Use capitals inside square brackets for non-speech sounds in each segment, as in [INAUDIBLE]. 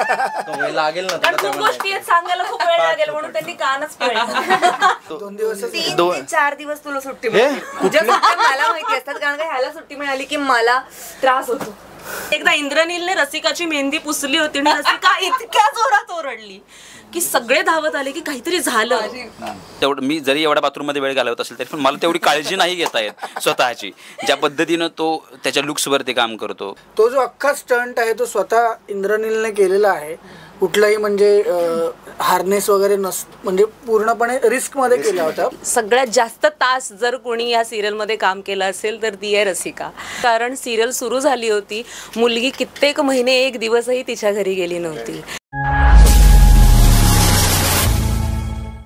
लागेल ना कारण खूप गोष्टी आहेत सांगायला खूप वेळ लागेल म्हणून त्यांनी कानच पिळले दोन दिवस तीन दोन- ते चार दिवस तुला सुट्टी मिळाली. तुझ्या सुट्ट्या मला माहिती असतात कारण का ह्याला सुट्टी मिळाली की मला त्रास होतो. एकदा इंद्रनीलने रसिकाची मेहंदी पुसली होती आणि रसिका इतक्या जोरात ओरडली की सगळे धावत आले की काहीतरी झालं. तेवढं मी जरी एवढ्या बाथरूममध्ये वेळ घालवत असेल तरी पण मला तेवढी काळजी नाही घेता येत स्वतःची. ज्या पद्धतीनं तो त्याच्या लुक्सवरती काम करतो. तो जो अख्खा स्टंट आहे तो स्वतः इंद्रनीलने केलेला आहे कुठलाही म्हणजे हार्नेस वगैरे नस म्हणजे पूर्णपणे रिस्कमध्ये केला होता. सगळ्यात जास्त तास जर कोणी या सिरियलमध्ये काम केलं असेल तर ती आहे रसिका. कारण सिरियल सुरू झाली होती. मुलगी कित्येक महिने एक दिवसही तिच्या घरी गेली नव्हती.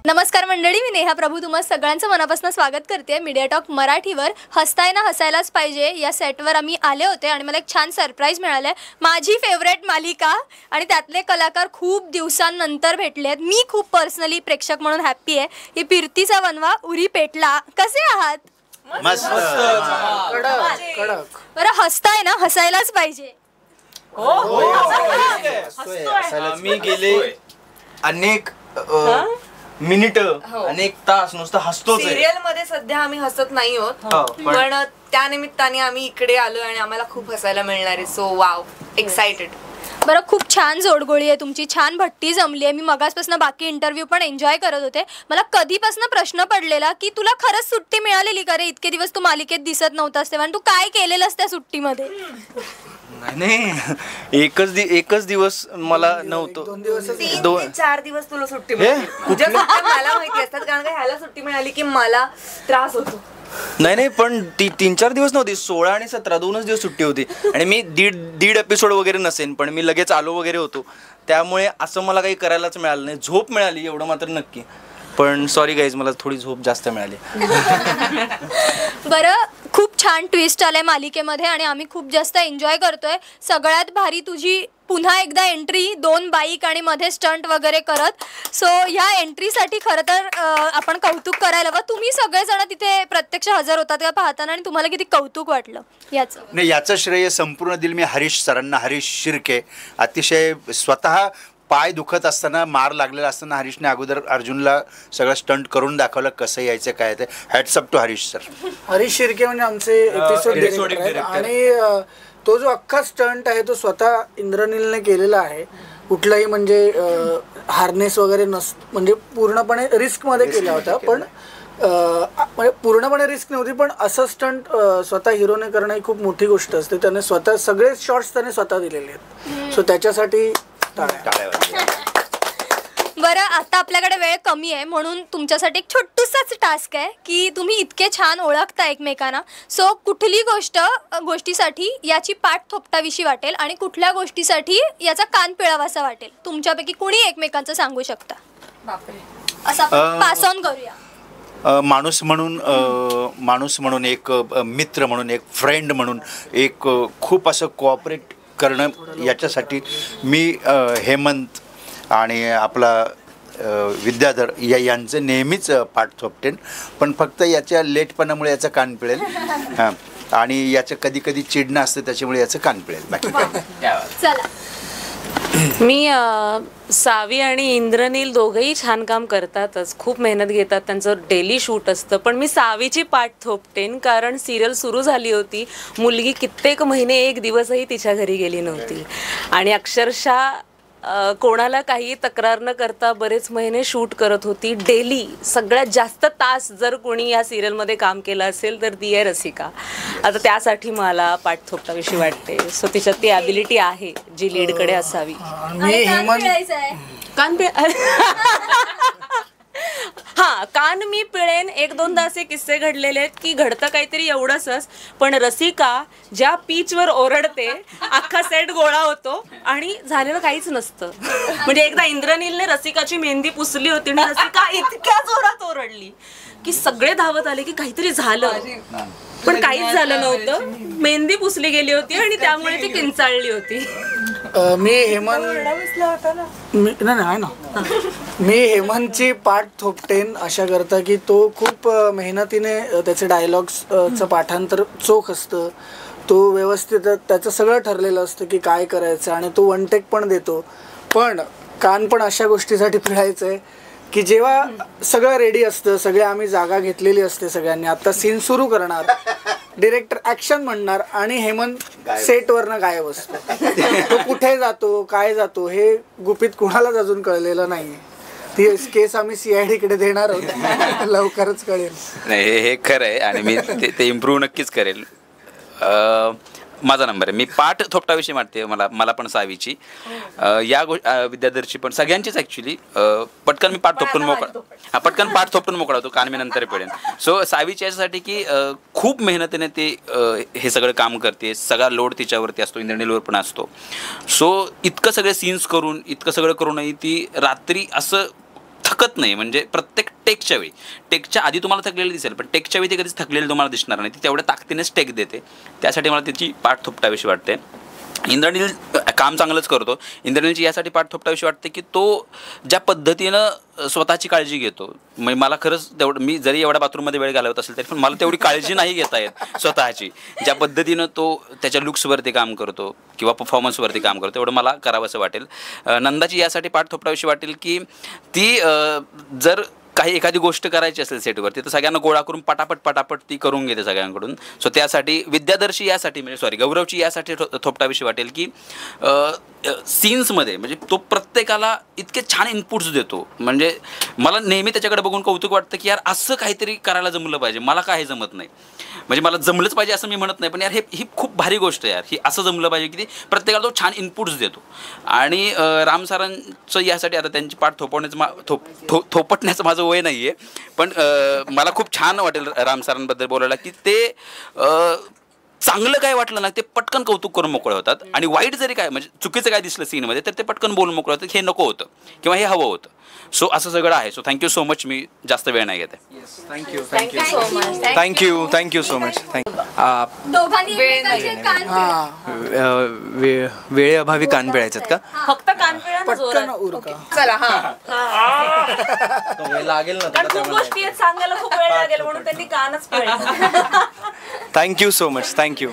नमस्कार मंडळी मी नेहा प्रभू तुम्हा सगळ्यांचं मनापासून स्वागत करते. मीडिया टॉक मराठीवर हसताय ना हसायलाच पाहिजे. या सेटवर आम्ही आले होते आणि मला एक छान सरप्राईज मिळालं आहे माझी फेवरेट मालिका आणि त्यातले कलाकार खूप दिवसांनंतर भेटले आहेत. मी खूप पर्सनली प्रेक्षक म्हणून हॅप्पी आहे. ही फिरतीचा वनवा उरी पेटला. कसे आहात? मस्त. कडक कडक. बरं हसताय ना? हसायलाच पाहिजे. मी गेले अनेक मिनिट अनेक तास नुसतं हसतोच आहे. सिरियलमध्ये सध्या आम्ही हसत नाही आहोत हो, पण- पण त्या निमित्ताने आम्ही इकडे आलो आणि आम्हाला खूप हसायला मिळणार आहे. सो वाव एक्साइटेड बरं खूप छान जोडगोळी आहे तुमची छान भट्टी जमली आहे. मी मगासपासून बाकी इंटरव्ह्यू पण एन्जॉय करत होते. मला कधीपासून प्रश्न पडलेला की तुला खरंच सुट्टी मिळालेली का रे? इतके दिवस तू मालिकेत दिसत नव्हतास तेव्हा तू काय केलेलंस त्या सुट्टीमध्ये? नाही एकच दि एकच दिवस मला नव्हतं. दोन चार दिवस तुला सुट्टी मिळाली. मला माहिती असतात कारण का ह्याला सुट्टी मिळाली की मला त्रास होतो. नाही नाही पण ती तीन चार दिवस नव्हती सोळा आणि सतरा दोनच दिवस सुट्टी होती. आणि मी दीड दीड एपिसोड वगैरे नसेन पण मी लगेच आलो वगैरे होतो. त्यामुळे असं मला काही करायलाच मिळालं नाही. झोप मिळाली एवढं मात्र नक्की. पण सॉरी गाईज मला थोडी झोप जास्त मिळाली. [LAUGHS] बरं खूप छान ट्विस्ट आलाय मालिकेमध्ये आणि आम्ही खूप जास्त एन्जॉय करतोय. सगळ्यात भारी तुझी पुन्हा एकदा एंट्री दोन बाईक आणि मध्ये स्टंट वगैरे करत. सो ह्या एंट्रीसाठी खरं तर आपण कौतुक करायला हवं. तुम्ही सगळेजण तिथे प्रत्यक्ष हजर होतात का पाहताना आणि तुम्हाला किती कौतुक वाटलं याचं. नाही याचं श्रेय संपूर्ण दिल मी हरीश सरांना हरीश शिर्के. अतिशय स्वतः पाय दुखत असताना मार लागलेला असताना हरीशने अगोदर अर्जुनला सगळं स्टंट करून दाखवलं कसं यायचं काय ते. Hats up to Harish sir Harish Shirke म्हणजे आमचे एपिसोड आहेत. आणि अ, तो जो अख्खा स्टंट आहे तो स्वतः इंद्रनीलने केलेला आहे. कुठलाही म्हणजे हार्नेस वगैरे नस म्हणजे पूर्णपणे रिस्कमध्ये केला होता. पण अ, म्हणजे पूर्णपणे रिस्क नव्हती पण असं स्टंट स्वतः हिरोने करणं ही खूप मोठी गोष्ट असते. त्याने स्वतः सगळे शॉट्स त्याने स्वतः दिलेले आहेत. सो त्याच्यासाठी टाळ्या. टाळ्या. बरं आता आपल्याकडे वेळ कमी आहे म्हणून तुमच्यासाठी एक छोटूसाच टास्क आहे की तुम्ही इतके छान ओळखता एकमेकांना. सो कुठली गोष्ट गोष्टीसाठी याची पाठ थोपटाविषयी वाटेल आणि कुठल्या गोष्टीसाठी याचा कान पिळावासा वाटेल? तुमच्यापैकी कुणी एकमेकांचं सांगू शकता? असं आपण पास ऑन करूया. अ, माणूस म्हणून अ, माणूस म्हणून एक अ, मित्र म्हणून एक फ्रेंड म्हणून एक अ, खूप असं कोऑपरेट करणं याच्यासाठी मी अ, हेमंत आणि आपला विद्याधर या यांचं नेहमीच पाठ थोपटेन. पण फक्त याच्या लेटपणामुळे याचं कान पिळेल. [LAUGHS] हां. आणि याचं कधी कधी चिडणं असतं त्याच्यामुळे याचं कान पिळेल. बाकी मी सावी आणि इंद्रनील दोघंही छान काम करतातच. खूप मेहनत घेतात त्यांचं डेली शूट असतं. पण मी सावीची पाठ थोपटेन कारण सिरियल सुरू झाली होती. मुलगी कित्येक महिने एक दिवसही तिच्या घरी गेली नव्हती. आणि अक्षरशः कोणाला काही तक्रार न करता बरेच महिने शूट करत होती. डेली सगळ्यात जास्त तास जर कोणी या सिरियलमध्ये काम केलं असेल तर ती आहे रसिका. आता त्यासाठी मला पाठ थोपटाविषयी वाटते. सो तिच्यात ती ॲबिलिटी आहे जी लीडकडे असावी. कान हेमंत पिळायचं आहे. कान पिळ हा कान मी पिळेन एक दोनदा असे किस्से घडलेले आहेत की घडतं काहीतरी एवढंच पण रसिका ज्या पीचवर ओरडते अख्खा सेट गोळा होतो आणि झालेलं काहीच नसतं. म्हणजे एकदा इंद्रनीलने रसिकाची मेहंदी पुसली होती आणि रसिका इतक्या जोरात ओरडली की सगळे धावत आले की काहीतरी झालं. पण काहीच झालं नव्हतं. मेहंदी. पुसली गेली होती आणि त्यामुळे ती किंचाळली होती. अ, मी हेमंत मी नाही नाही आहे ना. मी हेमंतची पाठ थोपटेन अशा करता की तो खूप अ, मेहनतीने अ, त्याचे डायलॉग्सचं पाठांतर चोख असतं. तो व्यवस्थित त्याचं सगळं ठरलेलं असतं की काय करायचं आणि तो वन टेक पण देतो. पण कान पण अशा गोष्टीसाठी पिळायचं आहे की जेव्हा सगळं रेडी असतं सगळे आम्ही जागा घेतलेली असते सगळ्यांनी आता सीन सुरू करणार. डिरेक्टर ऍक्शन म्हणणार आणि हेमंत सेटवरनं गायब असतो. तो कुठे जातो काय जातो हे गुपित कुणालाच अजून कळलेलं नाहीये. ती केस आम्ही सीआयडी कडे देणार आहोत. [LAUGHS] लवकरच कळेल. नाही हे हे खरं आहे आणि मी ते ते इम्प्रूव्ह नक्कीच करेल. अं, माझा नंबर आहे. मी पाठ थोपटाविषयी मांडते मला मला पण सावीची अं, या गो अं, विद्यार्थ्यांची पण सगळ्यांचीच ॲक्च्युली पटकन मी पाठ थोपटून मोकळा हा पटकन पाठ थोपटून मोकळा होतो कारण मी नंतर पडेन सो सावीची याच्यासाठी की खूप मेहनतीने ते हे सगळं काम करते. सगळा लोड तिच्यावरती असतो इंद्रणीलवर पण असतो. सो इतकं सगळे सीन्स करून इतकं सगळं करूनही ती रात्री असं थकत नाही म्हणजे प्रत्येक टेकच्या वेळी. टेकच्या आधी तुम्हाला थकलेलं दिसेल पण टेकच्या वेळी ते कधीच थकलेलं तुम्हाला दिसणार नाही. ती तेवढ्या ताकदीनेच टेक देते. त्यासाठी मला तिची पाठ थोपटाविषयी वाटते. इंद्रनील काम चांगलंच करतो. इंद्रनीलची यासाठी पाठथोपटाविषयी वाटते की तो ज्या पद्धतीनं स्वतःची काळजी घेतो. म्हणजे मला खरंच तेवढं मी जरी एवढ्या बाथरूममध्ये वेळ घालवत असेल तरी पण मला तेवढी काळजी नाही घेता येत स्वतःची. ज्या पद्धतीनं तो त्याच्या लुक्सवरती काम करतो किंवा परफॉर्मन्सवरती काम करतो एवढं मला करावंसं वाटेल. नंदाची यासाठी पाठथोपटाविषयी वाटेल की ती जर काही एखादी गोष्ट करायची असेल सेटवरती तर सगळ्यांना गोळा करून पटापट पटापट ती करून घेते सगळ्यांकडून. सो त्यासाठी विद्यादर्शी यासाठी म्हणजे सॉरी गौरवची यासाठी थो- थोपटाविषयी वाटेल की सीन्समध्ये म्हणजे तो प्रत्येकाला इतके छान इनपुट्स देतो. म्हणजे मला नेहमी त्याच्याकडे बघून कौतुक वाटतं की यार असं काहीतरी करायला जमलं पाहिजे. मला काय जमत नाही? म्हणजे मला जमलंच पाहिजे असं मी म्हणत नाही पण यार हे ही खूप भारी गोष्ट आहे यार. ही असं जमलं पाहिजे की ती प्रत्येकाला तो छान इनपुट्स देतो. आणि रामसारांचं राम सरांचं यासाठी आता त्यांची पाठ थोपवण्याचं मा थोप थो थोपटण्याचं माझं वय नाही आहे पण मला खूप छान वाटेल राम सरांबद्दल बोलायला की ते चांगलं काय वाटलं ना ते पटकन कौतुक करून मोकळे होतात. आणि वाईट जरी काय म्हणजे चुकीचं काय दिसलं सीनमध्ये तर ते पटकन बोलून मोकळे होतात हे नको होतं. किंवा हे हवं होतं. सो असं सगळं आहे. So thank you so much मी जास्त वेळ नाही घेते. Thank you thank you so much thank you thank you so much thank you दोघांनी एकमेकांचे कान पिळा. वेळेअभावी कान पिळायच्यात का? फक्त कान पिळा ना पटकन जोरात. उरका चला हा. तो वेळ लागेल ना कारण खूप गोष्टी आहेत सांगायला खूप वेळ लागेल म्हणून त्यांनी कानच पिळला thank you so much thank you